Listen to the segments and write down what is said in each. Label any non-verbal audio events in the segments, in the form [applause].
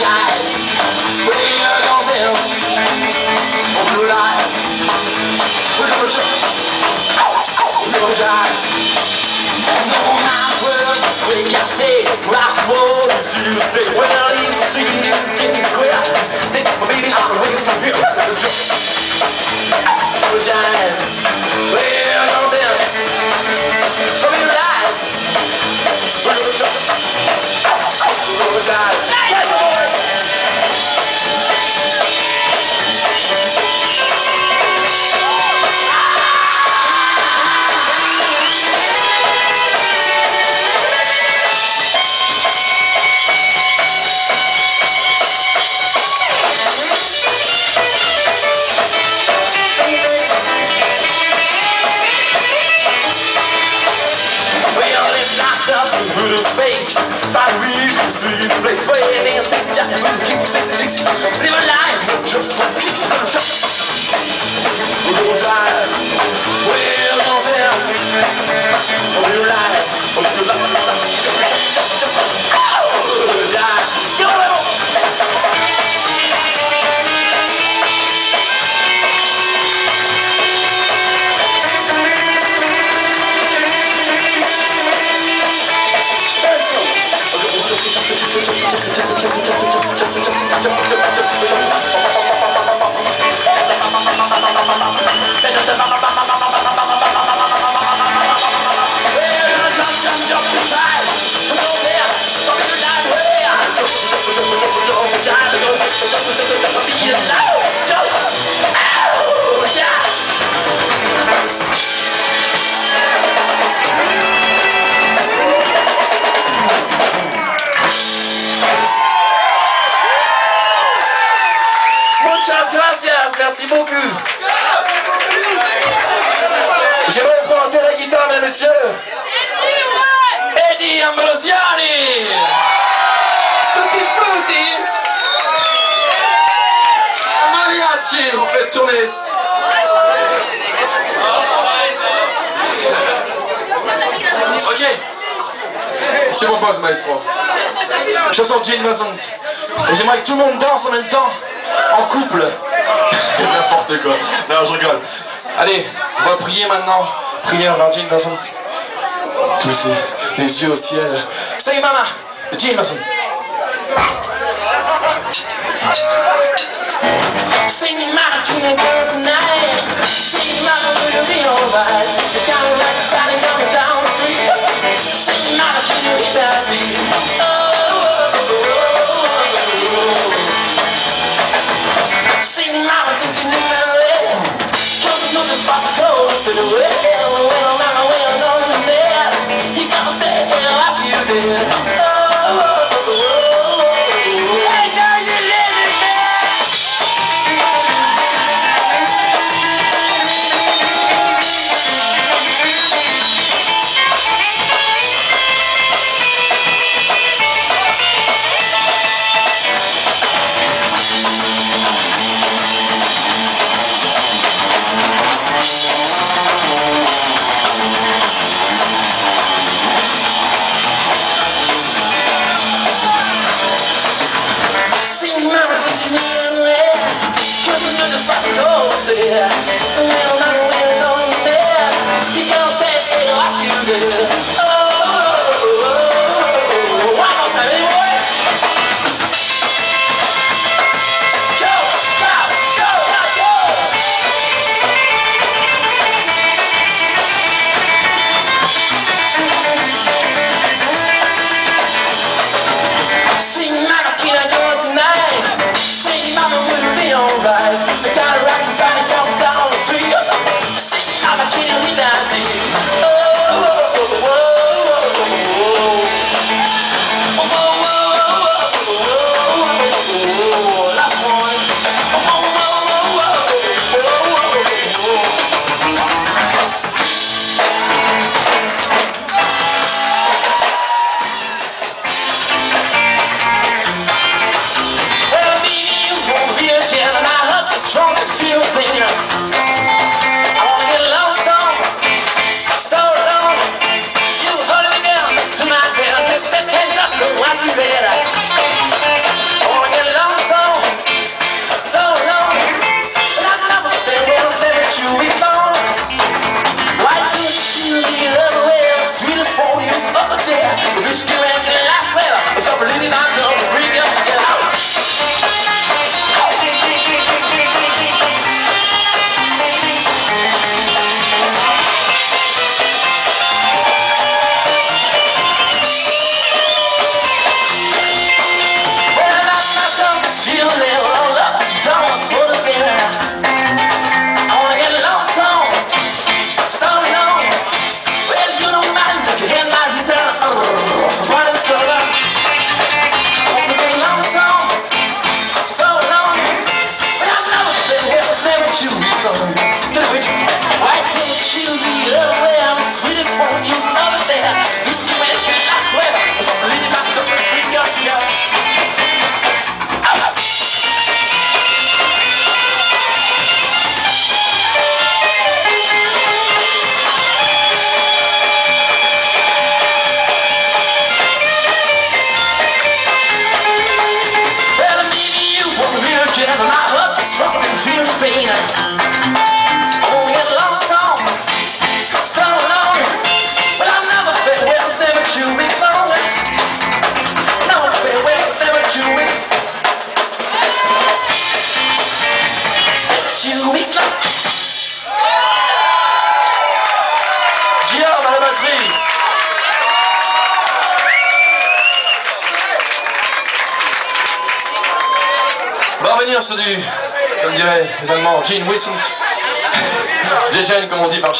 Gonna shine, way on them. On line, we're gonna jump. We're gonna shine. No matter where this way can say, rock the is to stay. Well, it's seen, it's getting square. Think my baby, I'm away from here. We're gonna Je te propose, maestro. Chanson Jane Vincent. Et j'aimerais que tout le monde danse en même temps, en couple. [laughs] N'importe quoi. Non, je rigole. Allez, on va prier maintenant. Prière vers Jane Vincent. Tous les, yeux au ciel. Say mama, de Vincent. Sing mama, tonight? Mama, will be alright? Sing mama,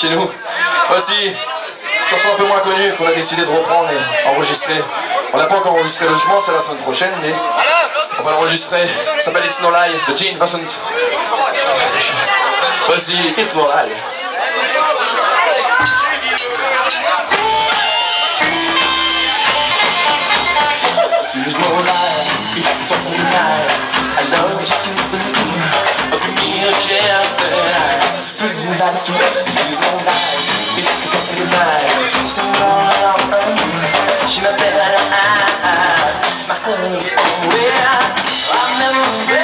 chez nous. Voici chanson un peu moins connue qu'on a décidé de reprendre et enregistrer. On n'a pas encore enregistré le logement, c'est la semaine prochaine, mais on va l'enregistrer. Ça s'appelle It's No Lie de Gene Vincent. Voici It's No Lie. No lie. I love you. Give me a chance nights to rest you all night Be like a top of So long, I, I I'll never forget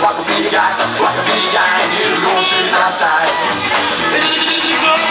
Rockabilly guy, guy, here goes.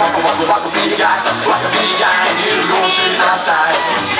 waka waka waka waka walk, waka walk, waka walk, waka walk, waka walk, waka walk, waka waka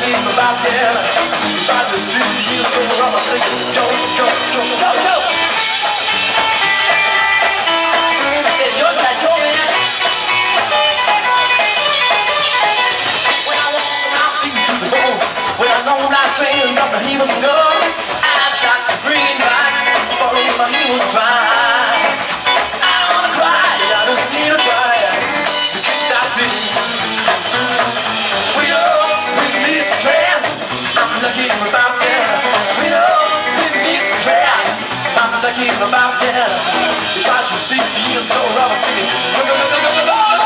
beneath my basket. You. I said, yo, yo. When I walk my feet to the bones, when I he was gone. I got the green light, following my heels dry. keep my mouth scared. Because you see, the years go round.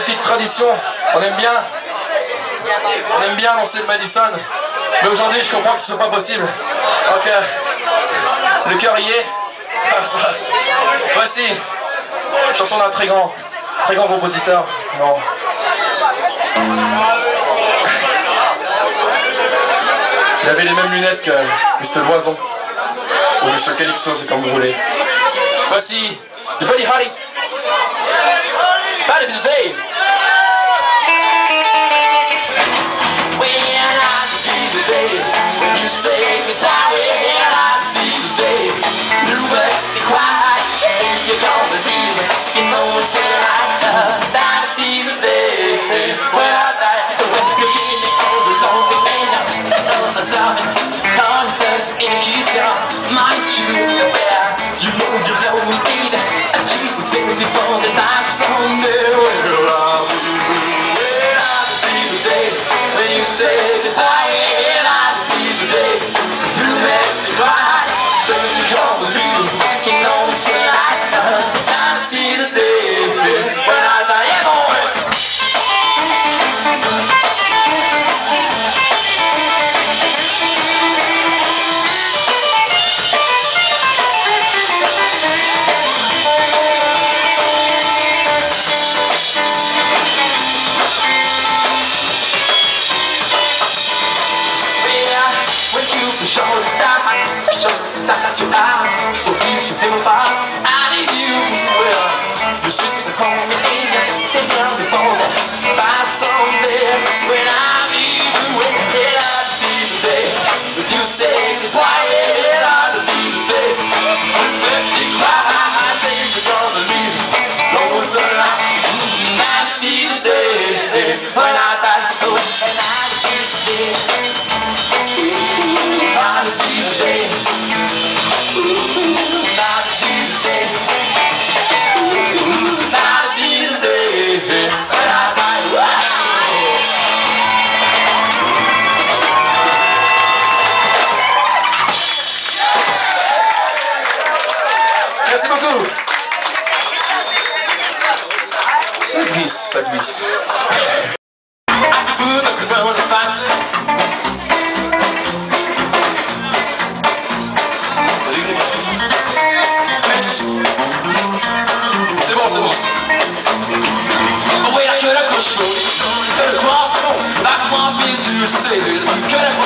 petite tradition, on aime bien, on aime bien lancer le Madison, mais aujourd'hui je comprends que ce soit pas possible. Euh, le cœur y est. [laughs] Voici, chanson d'un très grand, très grand compositeur. Il avait les mêmes lunettes que Mr. Loison. Ou Mr. Calypso, c'est comme vous voulez. Voici, The Buddy Holly. Buddy is Dave.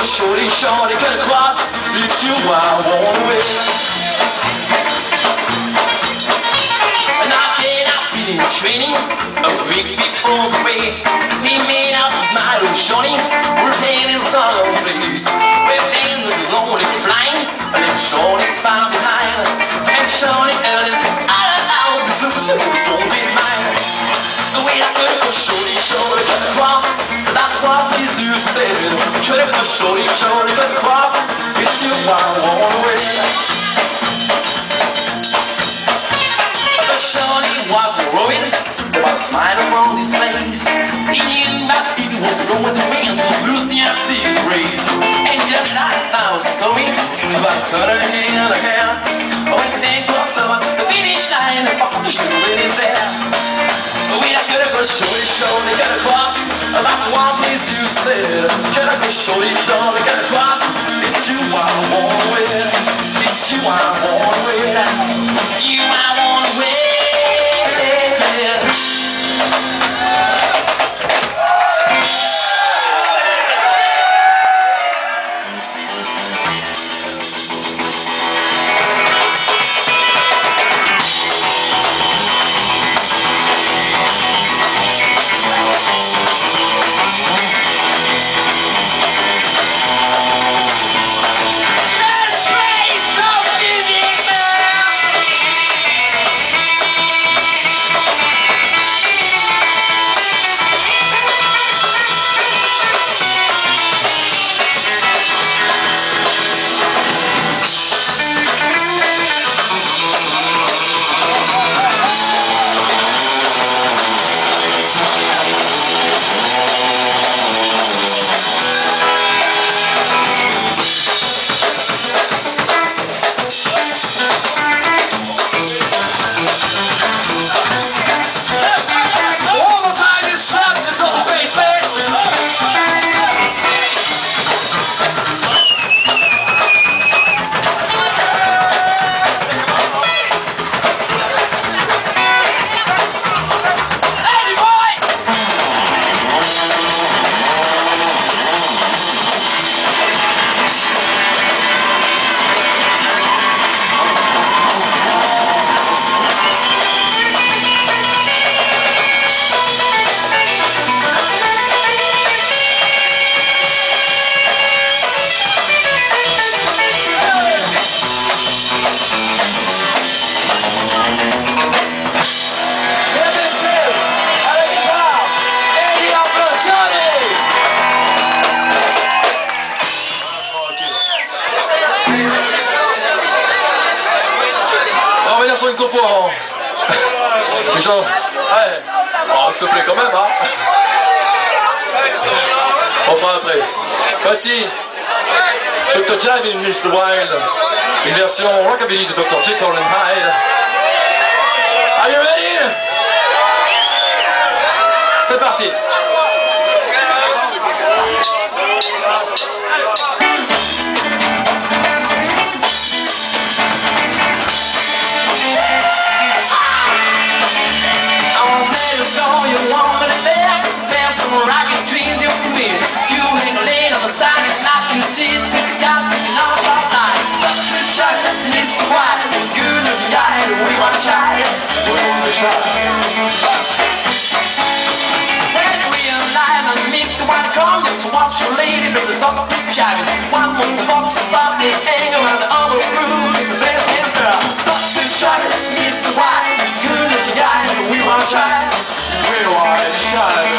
Shorty, shorty, could have crossed, it's you I want to win. And I did not be in training, a week before the race. He made out his mind, oh shorty, we're playing in song please. We're the lonely flying, and then shorty found behind, and shorty earning, I know, this looks so mine. The way I could have shorty, shorty, cut across. That was his new said. Could have shorty, shorty, cut across. It's you I wanna win. But shorty was worried about the smile on his face. He knew that he was going to win the Lucian Steve's race. And just like I was going about turning in a hair. Oh, when the day was over, the finish line, oh, the sugar really there. We are gonna go shorty, shorty, get across. About one place you said. Gonna go shorty, shorty, get across. It's you I wanna win. It's you I wanna win. You I wanna win. Ouais. Oh, s'il te plaît quand même, hein. On fera après. Voici Dr. Javin Mr. Wild, une version rockabilly de Dr. Jekyll and Hyde. Are you ready? C'est parti. To a lady do the dog shouting. One more box of bubbly hang around the other room. It's a better answer. The chocolate is white. Good the eye, we wanna try. We wanna try.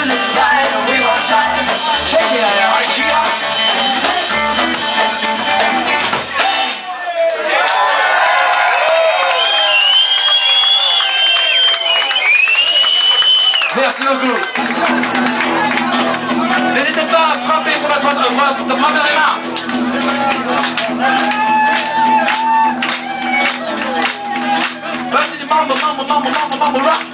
notre main vers les mains. Voici du mambo, mambo, mambo, mambo, mambo rock.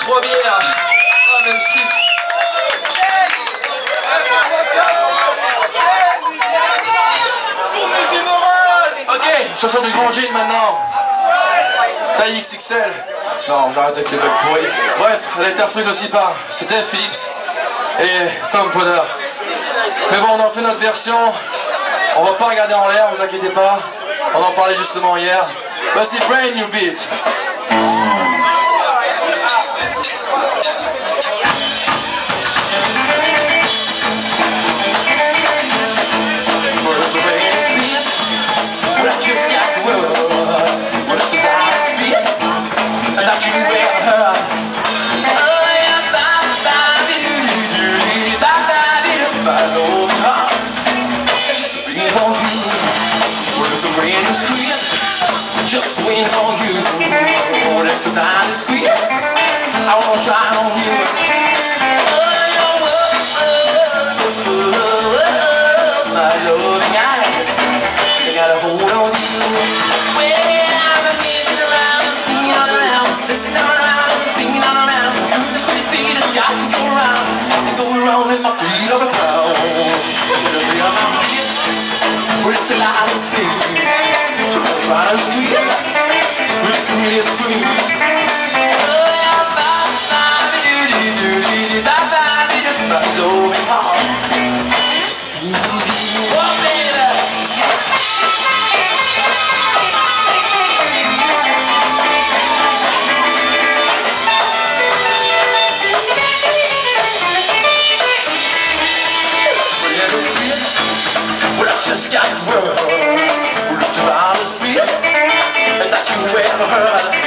Trois bières. Ah, même six. Ok, chanson du grand Gilles maintenant. Taille XXL. Non, on arrête avec les bugs pourris. Bref, elle a été reprise aussi par Steph Phillips et Tom Potter. Mais bon, on en fait notre version. On va pas regarder en l'air, vous inquiétez pas. On en parlait justement hier. Voici Brain New Beat. On you. Oh, that's squeeze. Yeah. [laughs]